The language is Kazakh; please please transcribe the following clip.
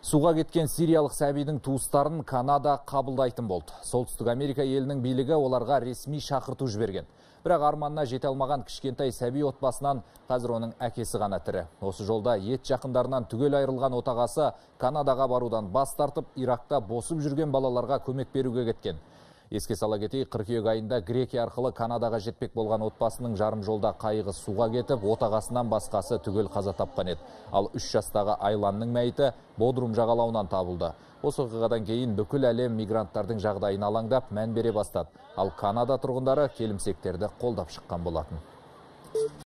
Суға кеткен сириялық сәбидің туыстарын Канада қабылдайтын болды. Солтүстік Америка елінің билігі оларға ресми шақырту жіберген. Бірақ арманына жете алмаған кішкентай сәби отбасынан қазір оның әкесі ғана тірі. Осы жолда ет жақындарынан түгел айырылған отағасы Канадаға барудан бас тартып, Иракта босып жүрген балаларға көмек беруге кеткен. Еске сала кетейік, қыркүйек айында Грекия арқылы Канадаға жетпек болған отбасының жарым жолда қайығы суға кетіп, отағасынан басқасы түгел қаза тапқан еді. Ал үш жастағы Айланның мәйіті Бодрум жағалауынан табылды. Осы оқиғадан кейін бүкіл әлем мигранттардың жағдайын алаңдап, мән бере бастады. Ал Канада тұрғындары келімсектерді қолдап шыққан болатын.